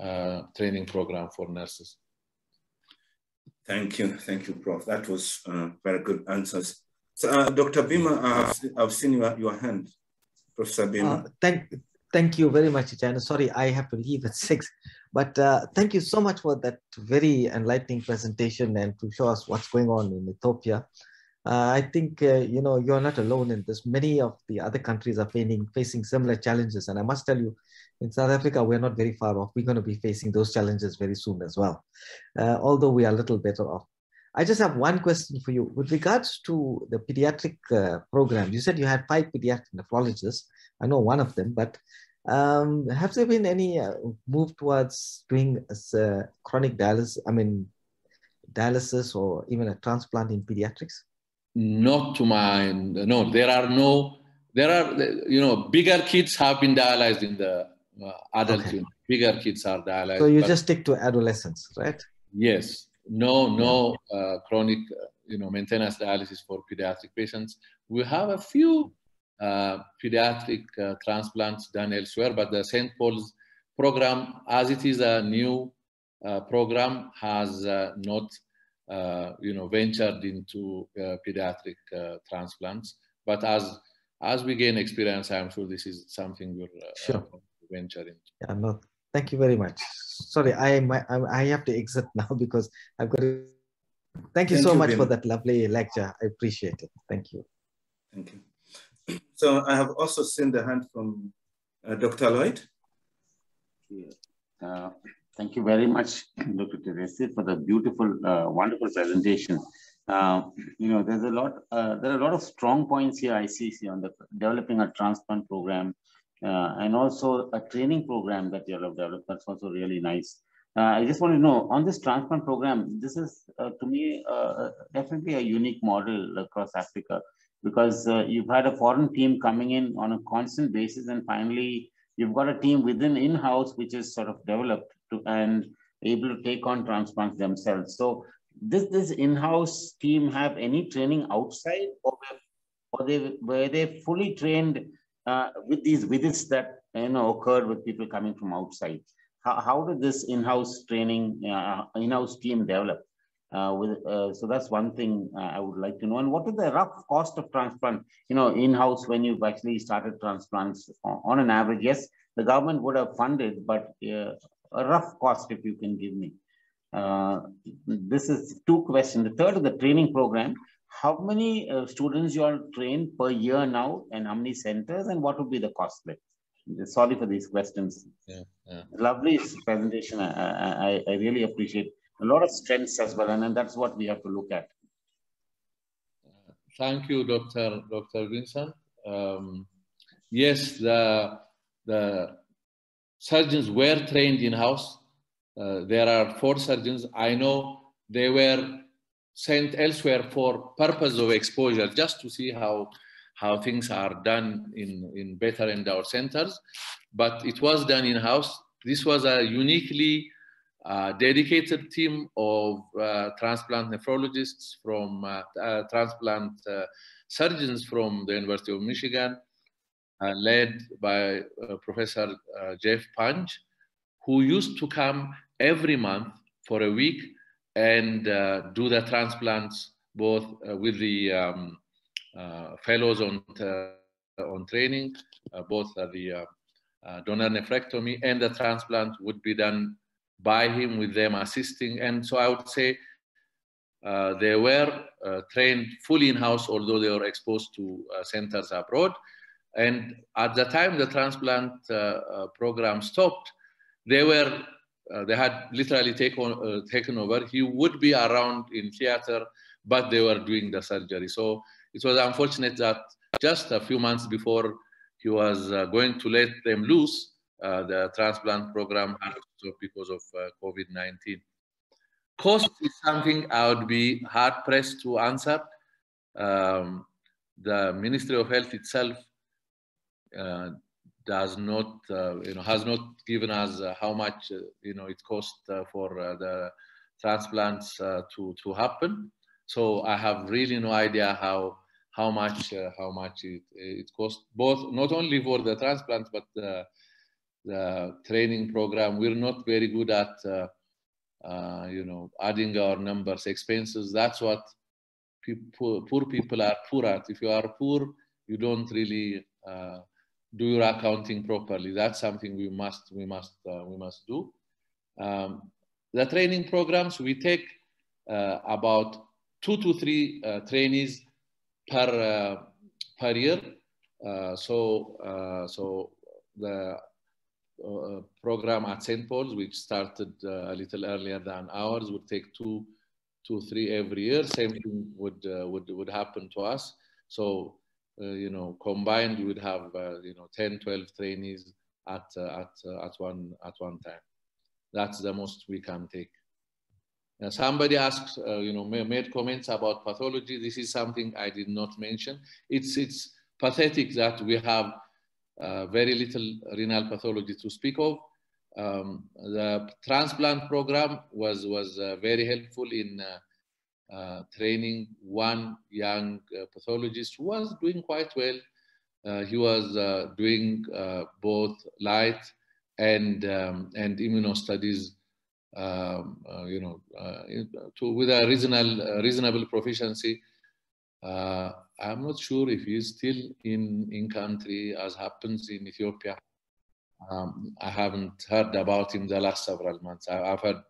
uh, training program for nurses. Thank you, thank you, Prof. That was uh, very good answers. So, uh, Dr. Bhimma, I've, I've seen your, your hand, Professor Bhimma. Uh, thank, thank you very much, China. Sorry, I have to leave at six. But uh, thank you so much for that very enlightening presentation and to show us what's going on in Ethiopia. Uh, I think uh, you know you're not alone in this. Many of the other countries are facing facing similar challenges, and I must tell you, in South Africa, we're not very far off. We're going to be facing those challenges very soon as well, uh, although we are a little better off. I just have one question for you with regards to the pediatric uh, program. You said you had five pediatric nephrologists. I know one of them, but um, have there been any uh, move towards doing uh, chronic dialysis? I mean, dialysis or even a transplant in pediatrics? Not to my, no, there are no, there are, you know, bigger kids have been dialyzed in the uh, adult okay. unit. Bigger kids are dialyzed. So you just stick to adolescents, right? Yes. No, no uh, chronic, uh, you know, maintenance dialysis for pediatric patients. We have a few uh, pediatric uh, transplants done elsewhere, but the St. Paul's program, as it is a new uh, program, has not, you know, ventured into pediatric transplants. But as as we gain experience, I'm sure this is something we're sure. venture into. Yeah, no, thank you very much. Sorry, I, I I have to exit now because I've got to. Thank you thank so you, much for that lovely lecture. I appreciate it. Thank you. Thank you. So I have also seen the hand from uh, Dr. Lloyd. Uh, thank you very much, Dr. Tadesse, for the beautiful, uh, wonderful presentation. Uh, you know, there's a lot, uh, there are a lot of strong points here I see, see on the developing a transplant program uh, and also a training program that you have developed. That's also really nice. I just want to know on this transplant program, this is to me definitely a unique model across Africa because uh, you've had a foreign team coming in on a constant basis and finally you've got a team within in-house which is sort of developed to, and able to take on transplants themselves. So does this in-house team have any training outside or, or they, were they fully trained uh, with these visits that you know occurred with people coming from outside? How, how did this in-house training, uh, in-house team develop? Uh, with, uh, so that's one thing uh, I would like to know. And what is the rough cost of transplant, you know, in-house when you've actually started transplants on, on, an average? Yes, the government would have funded, but uh, a rough cost if you can give me. Uh, this is two questions. The third is the training program. How many uh, students you all train per year now and how many centers and what would be the cost there? Sorry for these questions. Yeah, yeah. Lovely presentation. I, I, I really appreciate a lot of strengths as well, and, and that's what we have to look at. Thank you, Dr. Dr. Vincent. Um, yes, the, the surgeons were trained in-house. Uh, there are four surgeons. I know they were sent elsewhere for purpose of exposure, just to see how how things are done in, in better endowed centers. But it was done in-house. This was a uniquely a dedicated team of uh, transplant nephrologists from uh, uh, transplant surgeons from the University of Michigan, led by Professor Jeff Punch, who used to come every month for a week and do the transplants both with the um, fellows on, on training, both the donor nephrectomy and the transplant would be done by him with them assisting. And so I would say uh, they were uh, trained fully in-house, although they were exposed to uh, centers abroad. And at the time the transplant uh, uh, program stopped, they were uh, they had literally taken taken over. He would be around in theater, but they were doing the surgery. So it was unfortunate that just a few months before he was going to let them loose, uh, the transplant program had because of uh, COVID-19. Cost is something I would be hard pressed to answer. Um, the Ministry of Health itself uh, does not, uh, you know, has not given us uh, how much, uh, you know, it costs for the transplants to to happen. So I have really no idea how how much how much it, it costs both not only for the transplants but the training program. We're not very good at, uh, uh, you know, adding our numbers, expenses. That's what people, poor people are poor at. If you are poor, you don't really uh, do your accounting properly. That's something we must, we must, uh, we must do. Um, the training programs, we take uh, about two to three uh, trainees per, per year. so, so the uh, program at St. Paul's, which started uh, a little earlier than ours, would take two, two, three every year. Same thing would uh, would would happen to us. So you know, combined, we would have you know 10, 12 trainees at at at one at one time. That's the most we can take. Uh, somebody asked, uh, you know, made comments about pathology. This is something I did not mention. It's, it's pathetic that we have uh, very little renal pathology to speak of. Um, the transplant program was, was uh, very helpful in uh, uh, training one young pathologist who was doing quite well. he was doing both light and, um, and immunostudies um, uh, you know, uh, to, with a reasonable, uh, reasonable proficiency. I'm not sure if he's still in, in country as happens in Ethiopia. Um, I haven't heard about him the last several months. I, have heard uh,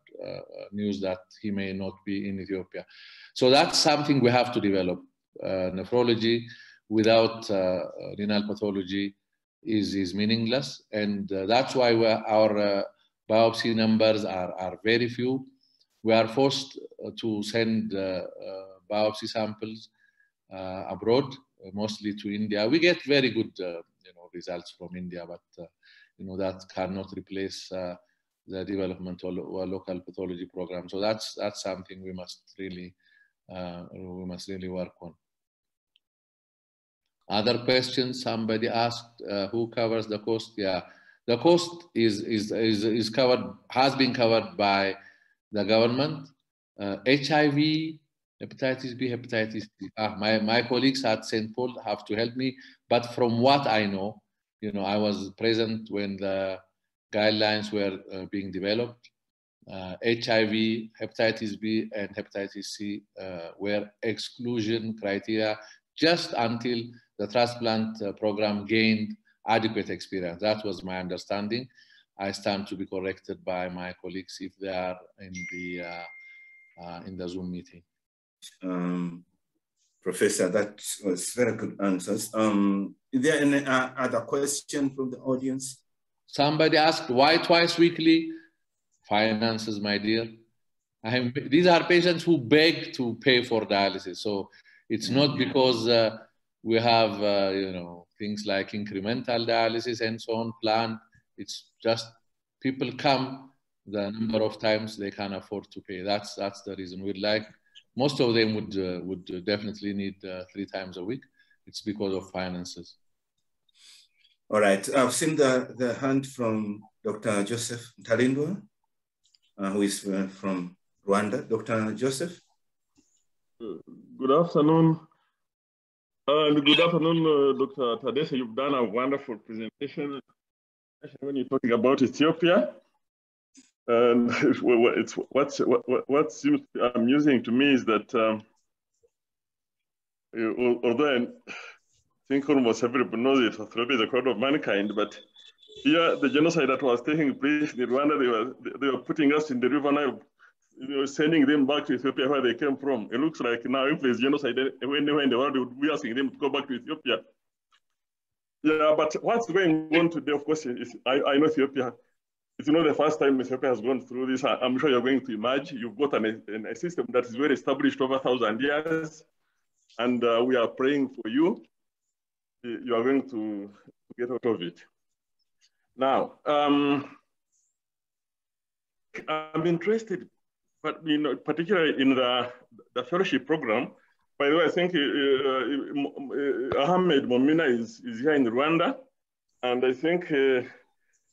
news that he may not be in Ethiopia. So that's something we have to develop. Uh, nephrology without uh, renal pathology is, is meaningless. And that's why our biopsy numbers are, are very few. We are forced uh, to send uh, uh, biopsy samples abroad, mostly to India. We get very good you know, results from India, but you know, that cannot replace the development a local pathology program. So that's that's something we must really uh, we must really work on. Other questions? Somebody asked uh, who covers the cost. Yeah, the cost is, is, is, is covered, has been covered by the government. Uh, HIV, hepatitis B, hepatitis C. Ah, my, my colleagues at St. Paul have to help me, but from what I know, you know, I was present when the guidelines were uh, being developed. Uh, HIV, hepatitis B, and hepatitis C uh, were exclusion criteria just until the transplant uh, program gained adequate experience. That was my understanding. I stand to be corrected by my colleagues if they are in the uh, in the Zoom meeting. Um, Professor, that was very good answers. Um, is there any uh, other question from the audience? Somebody asked why twice weekly? Finances, my dear. I'm, these are patients who beg to pay for dialysis. So it's not because uh, we have, uh, you know, things like incremental dialysis and so on planned. It's just people come the number of times they can afford to pay. That's that's the reason. We'd like most of them would uh, would definitely need uh, three times a week. It's because of finances. All right, I've seen the the hand from Dr. Joseph Ntarindwa, uh, who is uh, from Rwanda. Dr. Joseph. Good afternoon. And good afternoon, uh, Dr. Tadesse. You've done a wonderful presentation when you're talking about Ethiopia. And it's, what's, what, what seems amusing to me is that um, although think almost everybody knows it, is the crown of mankind, but here the genocide that was taking place in Rwanda, they were, they were putting us in the River Nile you know, sending them back to Ethiopia where they came from. It looks like now if there's genocide anywhere in the world, we are asking them to go back to Ethiopia. Yeah, but what's going on today, of course, is I, I know Ethiopia. It's not the first time Ethiopia has gone through this. I'm sure you're going to imagine you've got an, an, a system that is very established over a thousand years, and uh, we are praying for you. You are going to get out of it. Now, um, I'm interested but you know, particularly in the, the fellowship program, by the way, I think uh, uh, Ahmed Momina is, is here in Rwanda, and I think uh,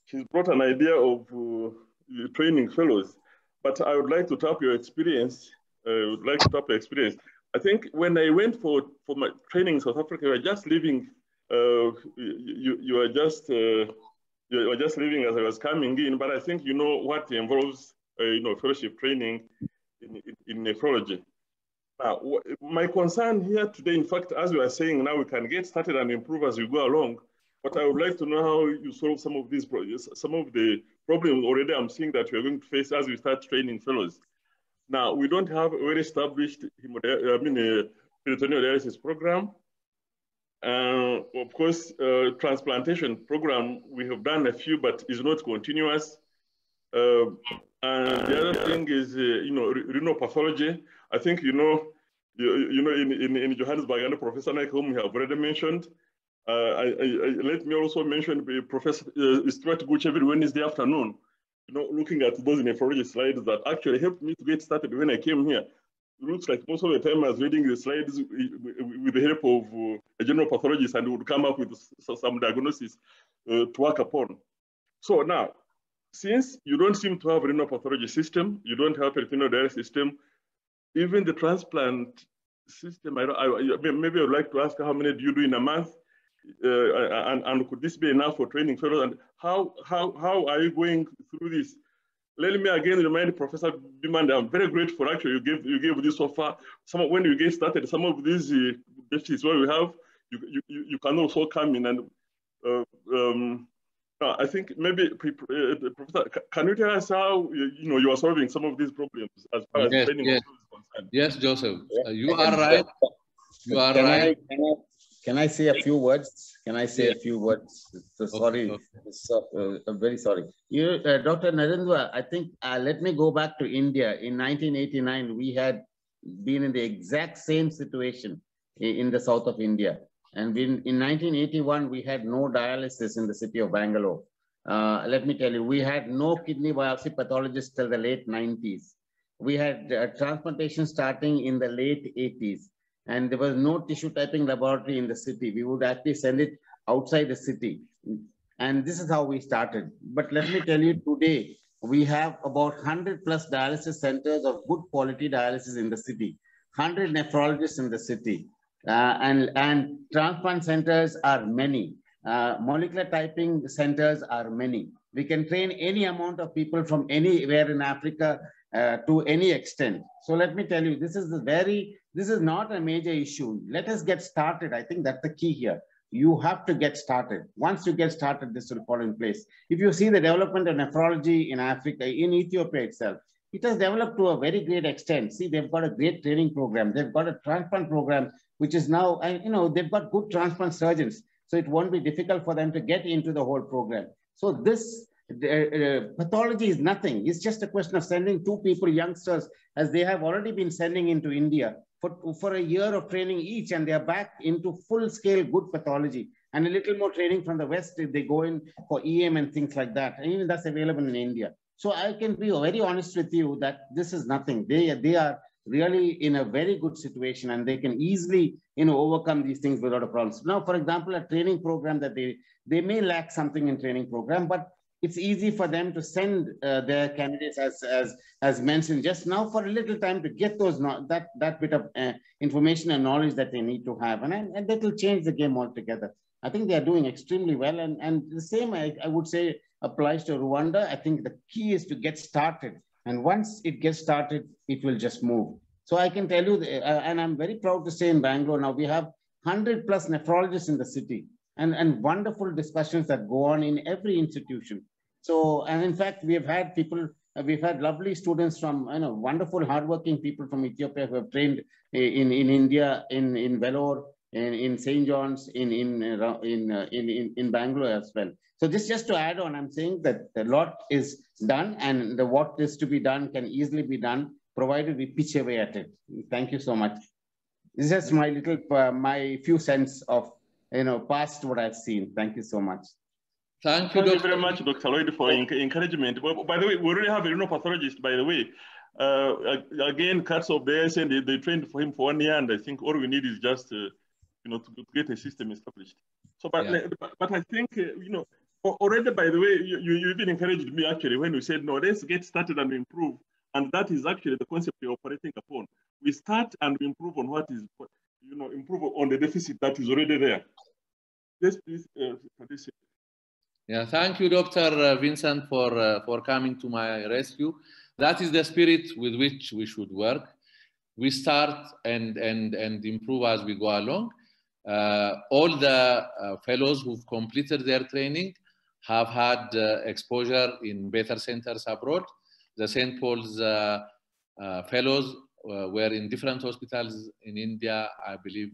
he's brought an idea of uh, training fellows. But I would like to tap your experience. I would like to tap your experience. I think when I went for, for my training in South Africa, you were just living, uh, you, you were just, you were just living as I was coming in, but I think you know what involves uh, you know, fellowship training in, in, in nephrology. Now, my concern here today, in fact, as we are saying, now we can get started and improve as we go along. But I would like to know how you solve some of these some of the problems already I'm seeing that we are going to face as we start training fellows. Now, we don't have a very established I mean, a peritoneal dialysis program. Uh, of course, uh, transplantation program, we have done a few, but is not continuous. Uh, and the other thing is, uh, you know, renal pathology. I think, you know, you, you know, in, in, in Johannesburg, and Professor Naik, whom we have already mentioned, uh, I, I, let me also mention Professor uh, Stuart Gooch every Wednesday afternoon. you know, looking at those nephrology slides that actually helped me to get started when I came here. Looks like most of the time I was reading the slides with the help of uh, a general pathologist and would come up with some diagnosis uh, to work upon. So now, since you don't seem to have a renal pathology system, you don't have a peritoneal dialysis system, even the transplant system, I, I, maybe I'd like to ask how many do you do in a month? Uh, and, and could this be enough for training fellows? And how, how, how are you going through this? Let me again remind Professor Bimanda, I'm very grateful actually you gave, you gave this so far. Some, when you get started, some of these uh, deficits where we have, you, you, you can also come in and uh, um, uh, I think maybe, uh, Professor, can you tell us how you know you are solving some of these problems as far as yes, training yes. is concerned? Yes, Joseph, uh, you are right. You are can right. I, can, I, say a few words? Can I say a few words? So sorry, okay. so, uh, I'm very sorry. You, uh, Dr. Narendra, I think uh, let me go back to India. In 1989, we had been in the exact same situation in, in the south of India. And in, in 1981, we had no dialysis in the city of Bangalore. Uh, let me tell you, we had no kidney biopsy pathologists till the late 90s. We had uh, transplantation starting in the late 80s. And there was no tissue typing laboratory in the city. We would actually send it outside the city. And this is how we started. But let me tell you today, we have about 100 plus dialysis centers of good quality dialysis in the city, 100 nephrologists in the city. Uh, and, and transplant centers are many. Uh, molecular typing centers are many. We can train any amount of people from anywhere in Africa uh, to any extent. So let me tell you, this is the very, this is not a major issue. Let us get started. I think that's the key here. You have to get started. Once you get started, this will fall in place. If you see the development of nephrology in Africa, in Ethiopia itself, it has developed to a very great extent. See, they've got a great training program. They've got a transplant program, which is now, you know, they've got good transplant surgeons. So it won't be difficult for them to get into the whole program. So this uh, uh, pathology is nothing. It's just a question of sending two people, youngsters, as they have already been sending into India for, for a year of training each, and they are back into full-scale good pathology. And a little more training from the West if they go in for EM and things like that. And even that's available in India. So I can be very honest with you that this is nothing. They, they are really in a very good situation and they can easily you know overcome these things without a problem now for example a training program that they they may lack something in training program but it's easy for them to send uh, their candidates as as as mentioned just now for a little time to get those that that bit of uh, information and knowledge that they need to have. And, and that will change the game altogether. I think they are doing extremely well. And and the same I, I would say applies to rwanda. I think the key is to get started. And once it gets started, it will just move. So I can tell you, uh, and I'm very proud to say in Bangalore now, we have 100 plus nephrologists in the city and, and wonderful discussions that go on in every institution. So, and in fact, we have had people, uh, we've had lovely students from, you know, wonderful hardworking people from Ethiopia who have trained in, in India, in, in Vellore, in, in St. John's, in, in, uh, in, uh, in, in, in Bangalore as well. So this just to add on, I'm saying that a lot is done and the what is to be done can easily be done provided we pitch away at it. Thank you so much. This is just my little, uh, my few cents of, you know, past what I've seen. Thank you so much. Thank you, Thank you very much, Dr. Lloyd, for encouragement. Well, by the way, we already have a renal pathologist, by the way. Uh, again, cuts of the and they, they trained for him for one year, and I think all we need is just, uh, you know, to, to, get a system established. So, but, yeah. but, but, I think, uh, you know, already, by the way, you, you even encouraged me actually when you said, no, let's get started and improve. And that is actually the concept we're operating upon. We start and we improve on what is, you know, improve on the deficit that is already there. Yes, please, uh, Yeah, thank you, Dr. Vincent, for, uh, for coming to my rescue. That is the spirit with which we should work. We start and, and, and improve as we go along. Uh, all the uh, fellows who've completed their training have had uh, exposure in better centers abroad. The St. Paul's uh, uh, fellows uh, were in different hospitals in India, I believe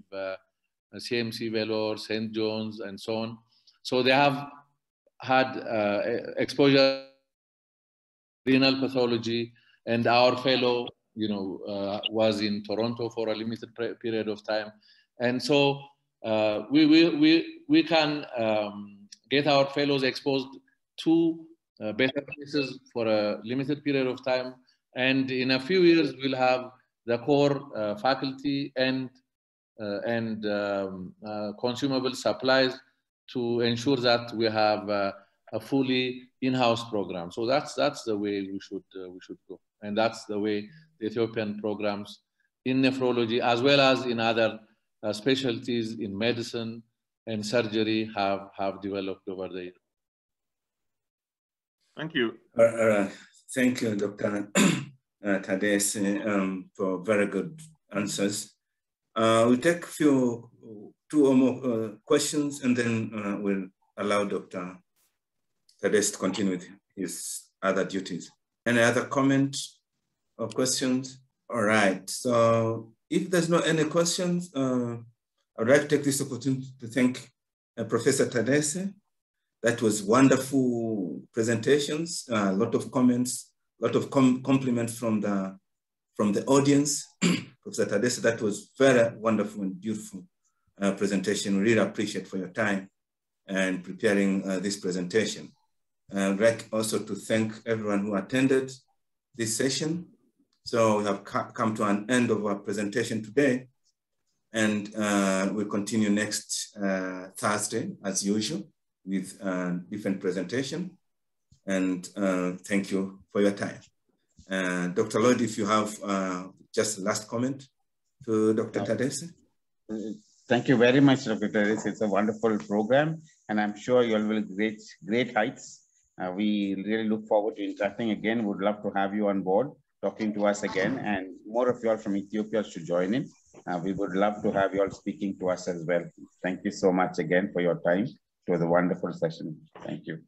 CMC Vellore, St. John's, and so on. So they have had exposure renal pathology, and our fellow, you know, was in Toronto for a limited period of time. And so we, we, we, we can um, get our fellows exposed to uh, beta cases for a limited period of time. And in a few years, we'll have the core uh, faculty and, uh, and um, uh, consumable supplies to ensure that we have uh, a fully in-house program. So that's, that's the way we should, we should go. And that's the way the Ethiopian programs in nephrology, as well as in other specialties in medicine and surgery have, have developed over the years. Thank you. Uh, uh, thank you, Dr. Tadesse, um, for very good answers. Uh, we'll take a few, two or more uh, questions, and then uh, we'll allow Dr. Tadesse to continue with his other duties. Any other comments or questions? All right, so if there's no any questions, uh, I'd like to take this opportunity to thank Professor Tadesse that was wonderful presentations, a lot of comments, lot of com compliments from the from the audience. Professor that was very wonderful and beautiful uh, presentation. We really appreciate for your time and preparing uh, this presentation. I'd like also to thank everyone who attended this session. So we have come to an end of our presentation today and uh, we'll continue next uh, Thursday as usual with a different presentation. And uh, thank you for your time. Uh, Dr. Lloyd, if you have uh, just last comment to Dr. No. Tadesse. Thank you very much, Dr. Tadesse. It's a wonderful program, and I'm sure you'll will great, great heights. Uh, we really look forward to interacting again. Would love to have you on board, talking to us again, and more of you all from Ethiopia to join in. Uh, we would love to have you all speaking to us as well. Thank you so much again for your time. It was a wonderful session. Thank you.